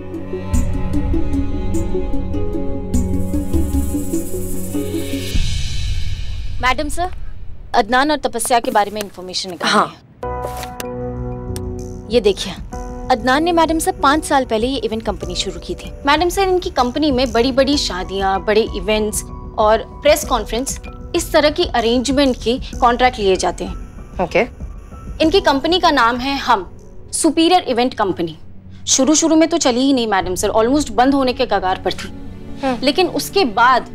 मैडम सर अदनान और तपस्या के बारे में इंफॉर्मेशन निकाली हाँ। ये देखिए अदनान ने मैडम सर पाँच साल पहले ये इवेंट कंपनी शुरू की थी। मैडम सर इनकी कंपनी में बड़ी बड़ी शादियाँ बड़े इवेंट्स और प्रेस कॉन्फ्रेंस इस तरह की अरेंजमेंट के कॉन्ट्रैक्ट लिए जाते हैं। ओके इनकी कंपनी का नाम है हम सुपीरियर इवेंट कंपनी शुरू शुरू में तो चली ही नहीं मैडम सर ऑलमोस्ट बंद होने के कगार पर थी। लेकिन उसके बाद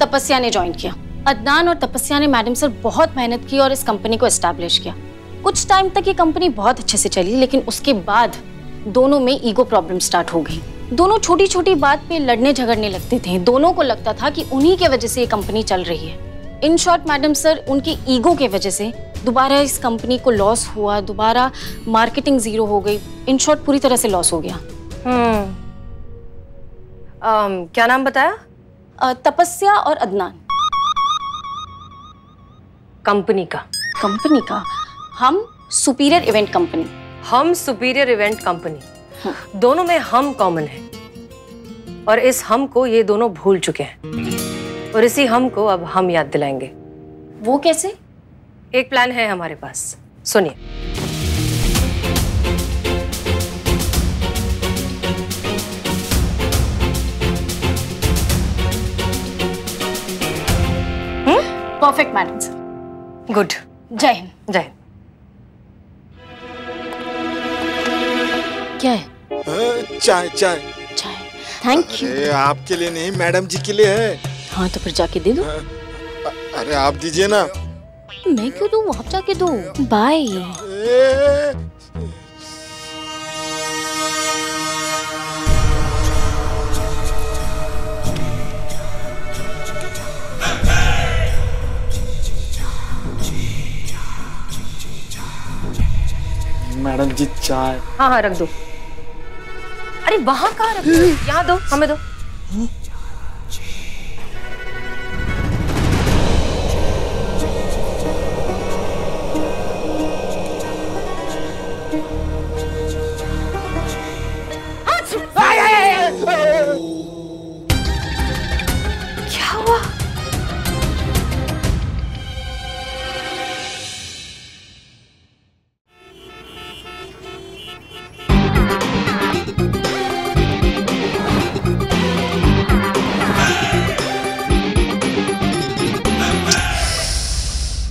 तपस्या ने ज्वाइन किया। अदनान और तपस्या ने मैडम सर बहुत मेहनत की और इस कंपनी को एस्टैब्लिश किया। कुछ टाइम तक ये कंपनी बहुत अच्छे से चली लेकिन उसके बाद दोनों में ईगो प्रॉब्लम स्टार्ट हो गई। दोनों छोटी छोटी बात पे लड़ने झगड़ने लगते थे। दोनों को लगता था कि उन्हीं के वजह से ये कंपनी चल रही है। इन शॉर्ट मैडम सर उनके ईगो के वजह से दोबारा इस कंपनी को लॉस हुआ दोबारा मार्केटिंग ज़ीरो हो गई। इन शॉर्ट पूरी तरह से लॉस हो गया। हम्म। अम, क्या नाम बताया? अ, तपस्या और अदनान कंपनी का। कंपनी का? हम सुपीरियर इवेंट कंपनी हम सुपीरियर इवेंट कंपनी दोनों में हम कॉमन है। और इस हम को ये दोनों भूल चुके हैं। और इसी हम को अब हम याद दिलाएँगे। वो कैसे? एक प्लान है हमारे पास। सुनिए। परफेक्ट मैडम सर गुड जय हिंद। जय हिंद। क्या है? चाय चाय। चाय। थैंक यू आपके लिए नहीं मैडम जी के लिए है। हाँ तो फिर जाके दे दो। अरे आप दीजिए ना। मैं क्यों दूँ? आप जाके दो। बाय। मैडम जी चाय। हाँ हाँ रख दो। अरे वहाँ कहाँ रख दो? यहाँ दो हमें दो।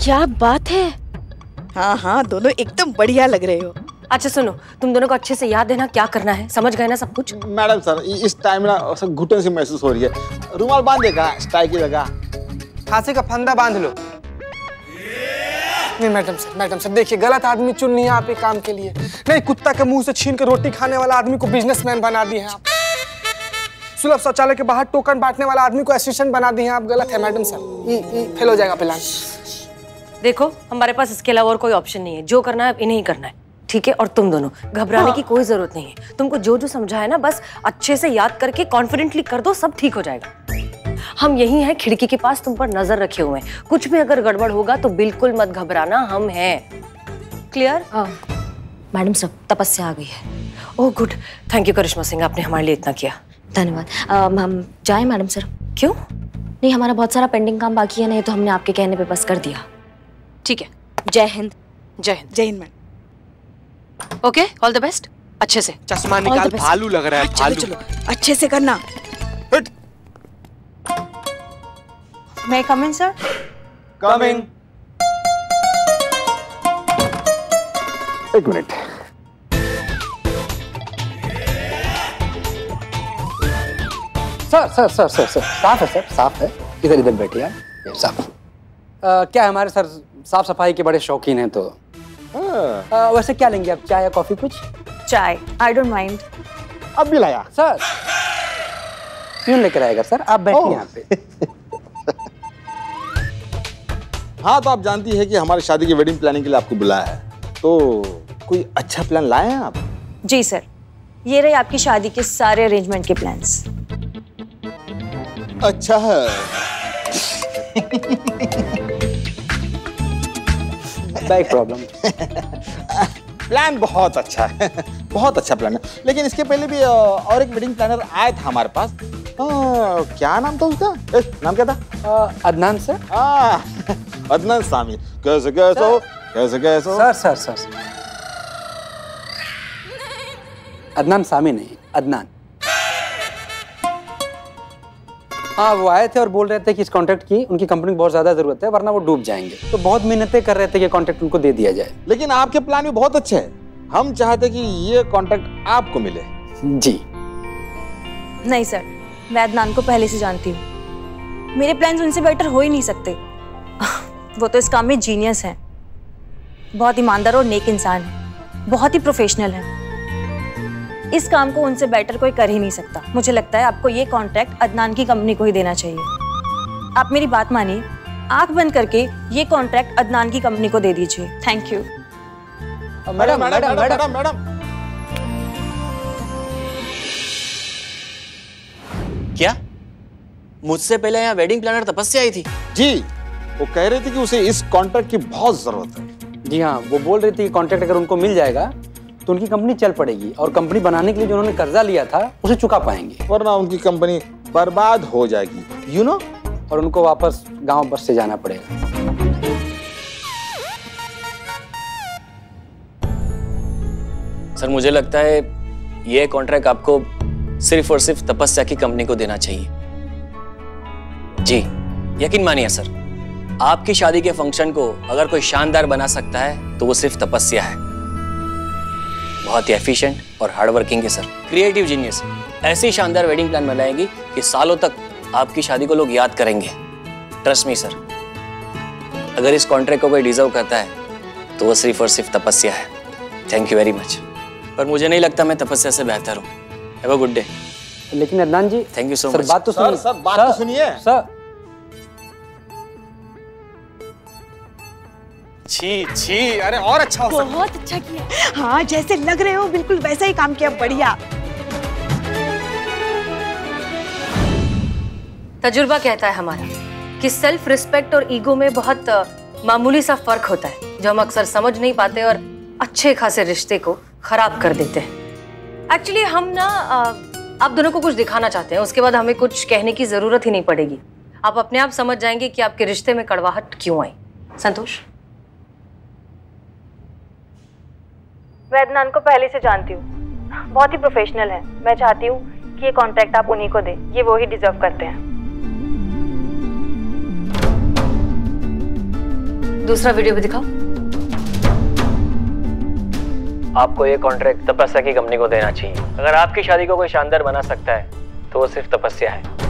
क्या बात है? हाँ हाँ दोनों एकदम बढ़िया लग रहे हो। अच्छा सुनो तुम दोनों को अच्छे से याद है ना क्या करना है समझ गए ना सब कुछ? मैडम सर इस टाइम ना घुटन से महसूस हो रही है। रुमाल बाँध देगा स्टाई की जगह। फांसी का फंदा बाँध लो। नहीं मैडम सर मैडम सर देखिए गलत आदमी चुन लिया आप काम के लिए। नहीं कुत्ता के मुँह से छीन कर रोटी खाने वाला आदमी को बिजनेसमैन बना दिए आप। सुलभ शौचालय के बाहर टोकन बांटने वाला आदमी को असिस्टेंट बना दिए आप। गलत है मैडम सर। फेल हो जाएगा प्लान देखो हमारे पास इसके अलावा और कोई ऑप्शन नहीं है। जो करना है इन्हें ही करना है। ठीक है? और तुम दोनों घबराने हाँ। की कोई ज़रूरत नहीं है। तुमको जो जो समझा है ना बस अच्छे से याद करके कॉन्फिडेंटली कर दो सब ठीक हो जाएगा। हम यही हैं खिड़की के पास तुम पर नज़र रखे हुए हैं। कुछ भी अगर गड़बड़ होगा तो बिल्कुल मत घबराना हम हैं। क्लियर मैडम सर तपस्या आ गई है। ओह good thank you Karishma Singh आपने हमारे लिए इतना किया। धन्यवाद। हम जाए मैडम सर? क्यों? नहीं हमारा बहुत सारा पेंडिंग काम बाकी है नहीं तो हमने आपके कहने पे बस कर दिया। ठीक है। जय हिंद। जय हिंद। जय Hind madam okay all the best अच्छे से। चश्मा निकाल. भालू लग रहा है चलो भालू। चलो अच्छे से करना। मैं कम इन सर कमिंग एक minute. Sir sir sir sir sir साफ़ है सर साफ़ है। इधर इधर बैठिए आप। ये साफ़। अ, क्या है हमारे सर साफ़ सफ़ाई के बड़े शौकीन हैं तो? अ, वैसे क्या लेंगे आप चाय या कॉफ़ी कुछ? चाय आई डोंट माइंड अब भी लाया। सर क्यों लेकर आएगा सर? आप बैठिए यहाँ पे। [LAUGHS] हाँ तो आप जानती है कि हमारी शादी की वेडिंग प्लानिंग के लिए आपको बुलाया है। तो कोई अच्छा प्लान लाए हैं आप? जी सर। ये रहे आपकी शादी के सारे अरेंजमेंट के प्लान्स अच्छा है। [LAUGHS] बैक प्रॉब्लम प्लान बहुत अच्छा है। बहुत अच्छा प्लान है। लेकिन इसके पहले भी और एक वेडिंग प्लानर आया था हमारे पास। अ, क्या नाम था उसका? ए, नाम क्या था? अदनान सर। अदनान सामी कैसे कैसे हो? कैसे कैसे हो? Sir sir sir Adnan Sami नहीं अदनान। हाँ वो आए थे और बोल रहे थे कि इस कॉन्ट्रैक्ट की उनकी कंपनी को बहुत ज़्यादा ज़रूरत है वरना वो डूब जाएँगे। तो बहुत मिन्नतें कर रहे थे कि कॉन्ट्रैक्ट उनको दे दिया जाए। लेकिन आपके प्लान भी बहुत अच्छे हैं। हम चाहते कि ये कॉन्ट्रैक्ट आपको मिले। जी। नहीं सर मैं अदनान को पहले से जानती हूँ। मेरे प्लान्स उनसे बेटर हो ही नहीं सकते। [LAUGHS] वो तो इस काम में जीनियस हैं। बहुत ईमानदार और नेक इंसान है। बहुत ही प्रोफेशनल है। इस काम को उनसे बेटर कोई कर ही नहीं सकता। मुझे लगता है आपको ये कॉन्ट्रैक्ट अदनान की कंपनी को ही देना चाहिए। आप मेरी बात मानिए। आँख बंद करके ये कॉन्ट्रैक्ट अदनान की कंपनी को दे दीजिए। Thank you madam madam madam madam क्या? मुझसे पहले यहाँ वेडिंग प्लानर तपस्या आई थी? जी वो कह रहे थे कि उसे इस कॉन्ट्रैक्ट की बहुत ज़रूरत है। जी हाँ वो बोल रही थी कॉन्ट्रैक्ट अगर उनको मिल जाएगा तो उनकी कंपनी चल पड़ेगी और कंपनी बनाने के लिए जो उन्होंने कर्जा लिया था उसे चुका पाएँगे। वरना उनकी कंपनी बर्बाद हो जाएगी यू नो और उनको वापस गाँव बस से जाना पड़ेगा। सर मुझे लगता है ये कॉन्ट्रैक्ट आपको सिर्फ़ और सिर्फ़ तपस्या की कंपनी को देना चाहिए। जी यकीन मानिए सर आपकी शादी के फ़ंक्शन को अगर कोई शानदार बना सकता है तो वो सिर्फ़ तपस्या है। बहुत ही एफिशिएंट और हार्ड वर्किंग है सर क्रिएटिव जीनियस ऐसी शानदार वेडिंग प्लान बनाएगी कि सालों तक आपकी शादी को लोग याद करेंगे. ट्रस्ट मी सर अगर इस कॉन्ट्रैक्ट को कोई डिजर्व करता है तो वो सिर्फ़ और सिर्फ़ तपस्या है. थैंक यू वेरी मच पर मुझे नहीं लगता मैं तपस्या से बेहतर हूँ. हैव अ गुड डे लेकिन Adnan ji thank you so much बात तो सर सुनिए। सर बात तो सुनिए। सर छी छी अरे और अच्छा हो सकता बहुत अच्छा किया। हाँ जैसे लग रहे हो बिल्कुल वैसा ही काम किया बढ़िया। तजुर्बा कहता है हमारा कि सेल्फ रिस्पेक्ट और ईगो में बहुत मामूली सा फ़र्क होता है जो हम अक्सर समझ नहीं पाते और अच्छे खासे रिश्ते को खराब कर देते हैं। एक्चुअली हम ना आप दोनों को कुछ दिखाना चाहते हैं उसके बाद हमें कुछ कहने की ज़रूरत ही नहीं पड़ेगी। आप अपने आप समझ जाएँगे कि आपके रिश्ते में कड़वाहट क्यों आई। संतोष? मैं अदनान को पहले से जानती हूँ। बहुत ही प्रोफेशनल है। मैं चाहती हूँ कि ये कॉन्ट्रैक्ट आप उन्हीं को दें। ये वो ही डिजर्व करते हैं। दूसरा वीडियो भी दिखाओ। आपको ये कॉन्ट्रैक्ट तपस्या की कंपनी को देना चाहिए। अगर आपकी शादी को कोई शानदार बना सकता है तो वो सिर्फ़ तपस्या है।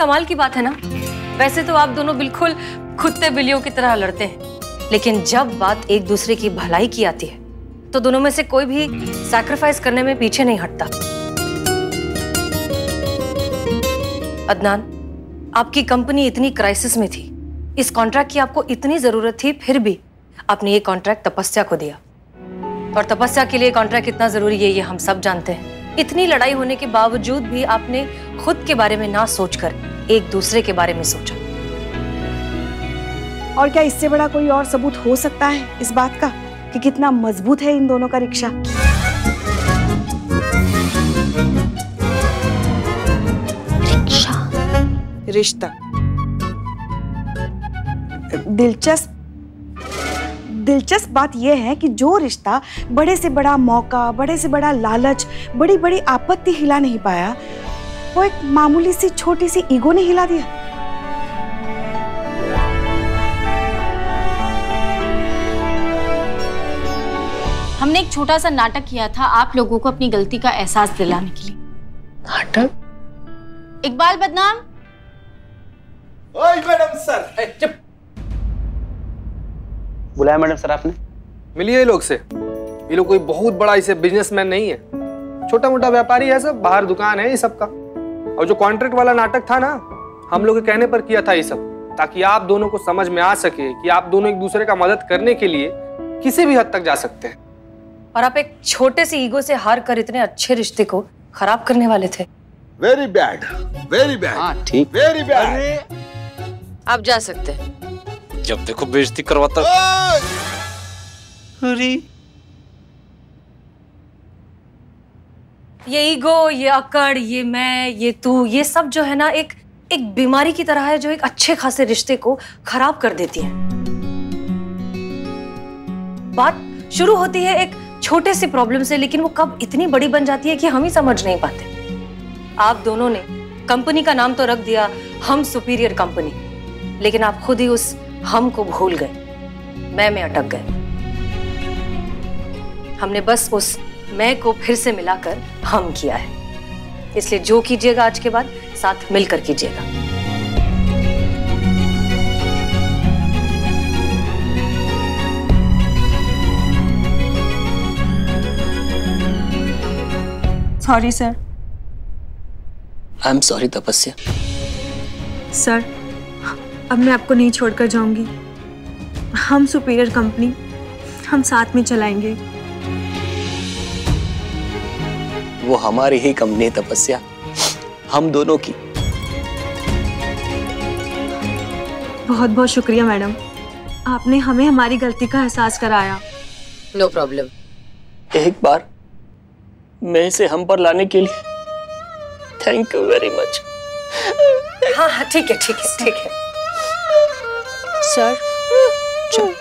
कमाल की बात है ना? वैसे तो आप दोनों बिल्कुल कुत्ते बिल्लियों की तरह लड़ते हैं। लेकिन जब बात एक दूसरे की भलाई की आती है तो दोनों में से कोई भी सैक्रिफाइस करने में पीछे नहीं हटता। अदनान, आपकी कंपनी इतनी क्राइसिस में थी। इस कॉन्ट्रैक्ट की आपको इतनी ज़रूरत थी, फिर भी आपने ये कॉन्ट्रैक्ट तपस्या को दिया। और तपस्या के लिए कॉन्ट्रैक्ट कितना ज़रूरी है, ये हम सब जानते हैं। इतनी लड़ाई होने के बावजूद भी आपने खुद के बारे में ना सोचकर एक दूसरे के बारे में सोचा। और क्या इससे बड़ा कोई और सबूत हो सकता है इस बात का कि कितना मज़बूत है इन दोनों का रिक्शा? रिश्ता। दिलचस्प दिलचस्प बात यह है कि जो रिश्ता बड़े से बड़ा मौका बड़े से बड़ा लालच बड़ी बड़ी आपत्ति हिला नहीं पाया वो एक मामूली सी छोटी सी ईगो ने हिला दिया। हमने एक छोटा सा नाटक किया था आप लोगों को अपनी गलती का एहसास दिलाने के लिए। नाटक? इकबाल बदनाम। ओए मैडम सर। चुप। बुलाया मैडम सर आपने? मिलिए ये लोग से। ये लोग कोई बहुत बड़ा इसे बिजनेसमैन नहीं है। छोटा मोटा व्यापारी है सब बाहर दुकान है ये सब का और जो कॉन्ट्रैक्ट वाला नाटक था ना हम लोग के कहने पर किया था ये सब ताकि आप दोनों को समझ में आ सके कि आप दोनों एक दूसरे का मदद करने के लिए किसी भी हद तक जा सकते हैं। और आप एक छोटे से ईगो से हार कर इतने अच्छे रिश्ते को खराब करने वाले थे। वेरी बैड वेरी बैड हाँ ठीक। वेरी बैड आप जा सकते हैं। जब देखो बेइज्जती करवाता अरे ये ईगो ये अकड़ ये मैं ये तू ये सब जो है ना एक एक बीमारी की तरह है जो एक अच्छे खासे रिश्ते को खराब कर देती है। बात शुरू होती है एक छोटे से प्रॉब्लम से लेकिन वो कब इतनी बड़ी बन जाती है कि हम ही समझ नहीं पाते। आप दोनों ने कंपनी का नाम तो रख दिया हम सुपीरियर कंपनी। लेकिन आप खुद ही उस हम को भूल गए। मैं में अटक गए। हमने बस उस मैं को फिर से मिलाकर हम किया है। इसलिए जो कीजिएगा आज के बाद साथ मिलकर कीजिएगा। Sorry sir I am sorry Tapasya. Sir अब मैं आपको नहीं छोड़कर जाऊँगी। हम सुपीरियर कंपनी हम साथ में चलाएँगे। वो हमारी ही कंपनी है तपस्या। हम दोनों की। बहुत बहुत शुक्रिया मैडम। आपने हमें हमारी गलती का एहसास कराया। नो no प्रॉब्लम एक बार मैं इसे हम पर लाने के लिए। थैंक यू वेरी मच हाँ हाँ ठीक है ठीक है ठीक है। सर। चल।